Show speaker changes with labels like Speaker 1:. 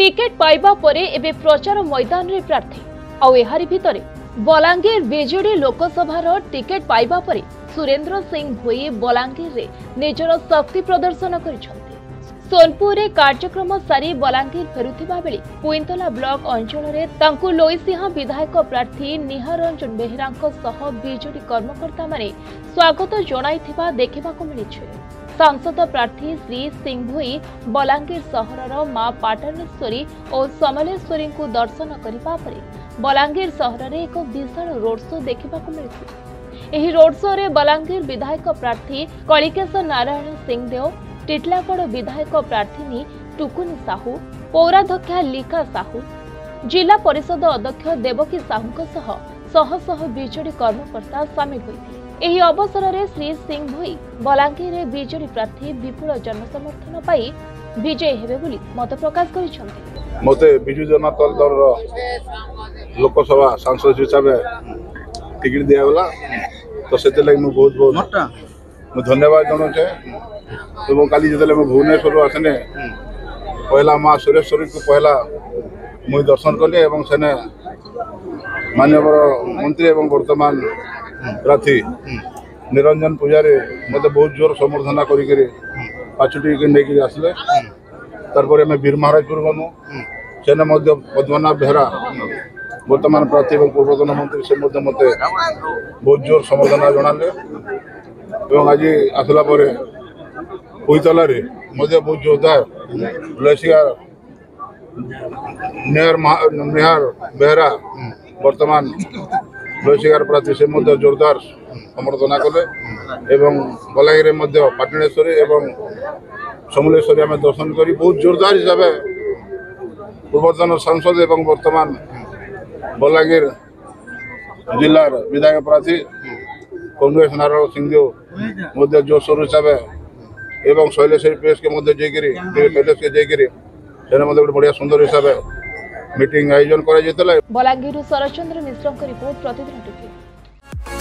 Speaker 1: ticket ପାଇବା ପରେ ଏବେ ପ୍ରଚାର ମୈଦାନରେ ପ୍ରାର୍ଥୀ ଆଉ ଏହାରି ଭିତରେ ବଲାଙ୍ଗୀର ବିଜେଡି ଲୋକସଭାର ଟିକେଟ୍ ପାଇବା ପରେ ସୁରେନ୍ଦ୍ର ସିଂ ଭୋଇ ବଲାଙ୍ଗୀରରେ ନିଜର ଶକ୍ତି ପ୍ରଦର୍ଶନ କରିଛନ୍ତି ସୋନପୁରରେ କାର୍ଯ୍ୟକ୍ରମ ସାରି ବଲାଙ୍ଗୀର ଫେରୁଥିବା ବେଳେ କୁଇନ୍ତଲା ବ୍ଲକ ଅଞ୍ଚଳରେ ତାଙ୍କୁ ଲୋଇସିଂହା ବିଧାୟକ ପ୍ରାର୍ଥୀ ନିହାରଞ୍ଜନ ବେହେରାଙ୍କ ସହ ବିଜେଡି କର୍ମକର୍ତ୍ତାମାନେ ସ୍ୱାଗତ ଜଣାଇଥିବା ଦେଖିବାକୁ ମିଳିଛି ସାଂସଦ ପ୍ରାର୍ଥୀ ଶ୍ରୀ ସିଂଭୋଇ ବଲାଙ୍ଗୀର ସହରର ମା ପାଟଣେଶ୍ୱରୀ ଓ ସମଲେଶ୍ୱରୀଙ୍କୁ ଦର୍ଶନ କରିବା ପରେ ବଲାଙ୍ଗୀର ସହରରେ ଏକ ବିଶାଳ ରୋଡ୍ ଶୋ ଦେଖିବାକୁ ମିଳିଥିଲା ଏହି ରୋଡ୍ ଶୋରେ ବଲାଙ୍ଗୀର ବିଧାୟକ ପ୍ରାର୍ଥୀ କଳିକେଶ ନାରାୟଣ ସିଂଦେଓ ଟିଟଲାଗଡ଼ ବିଧାୟକ ପ୍ରାର୍ଥିନୀ ଟୁକୁନି ସାହୁ ପୌରାଧ୍ୟକ୍ଷା ଲିକା ସାହୁ ଜିଲ୍ଲା ପରିଷଦ ଅଧ୍ୟକ୍ଷ ଦେବକୀ ସାହୁଙ୍କ ସହ ଶହ ଶହ ବିଜେଡି କର୍ମକର୍ତ୍ତା ସାମିଲ ହୋଇଥିଲେ ଏହି ଅବସରରେ ଶ୍ରୀ ସିଂ ଭୋଇ ବଲାଙ୍ଗୀରରେ ବିଜେଡି ପ୍ରାର୍ଥୀ ବିପୁଳ ଜନସମର୍ଥନ ପାଇ ବିଜୟୀ ହେବେ ବୋଲି ମତ ପ୍ରକାଶ କରିଛନ୍ତି
Speaker 2: ମୋତେ ବିଜୁ ଜନତା ଦଳର ଲୋକସଭା ସାଂସଦ ହିସାବରେ ଟିକେଟ୍ ଦିଆଗଲା ତ ସେଥିଲାଗି ମୁଁ ବହୁତ ବହୁତ ମୁଁ ଧନ୍ୟବାଦ ଜଣାଉଛେ ଏବଂ କାଲି ଯେତେବେଳେ ମୁଁ ଭୁବନେଶ୍ୱରରୁ ଆସିନେ ପହିଲା ମା' ସୁରେଶ୍ୱରୀଙ୍କୁ ପହିଲା ମୁଇଁ ଦର୍ଶନ କଲି ଏବଂ ସେନେ মাননীয় মন্ত্রী এবং বর্তমান প্রার্থী নিরঞ্জন পূজারে মতো বহু জোর সম্বর্ধনা করিকি পাঁচটি নিয়ে আসলে তারপরে আমি বীর মহারাজপুর গলু সেনে মধ্যে পদ্মনাথ বেহরা বর্তমান প্রার্থী এবং পূর্বতন মন্ত্রী সে মধ্যে মতে বহুত জোর সম্বর্ধনা জনালে এবং আজি আসলা পরে বইতলারে মধ্যে বহু জোরদার লসিয়া নেহার নেহার বেহরা বর্তমান প্রার্থী সে মধ্যে জোরদার সমর্থনা করে এবং বলাঙ্গীরের মধ্যে পাটনেশ্বরী এবং সমলেশ্বরী আমি দর্শন করি বহু জোরদার হিসাবে পূর্বতন সাংসদ এবং বর্তমান বলাঙ্গীর জেলার বিধায়ক প্রার্থী কংগ্রেস নারায়ণ সিংদেও মধ্যে জোরসোর হিসাবে এবং শৈলেশ্বরী প্রেসকে মধ্যে যাইকি প্রেসকে যাইকি সেটার মধ্যে গোটে বড়িয়া সুন্দর হিসাবে मीटिंग आयोजन
Speaker 1: करा बलांगीर शरतचंद्र मिश्र रिपोर्ट प्रतिदिन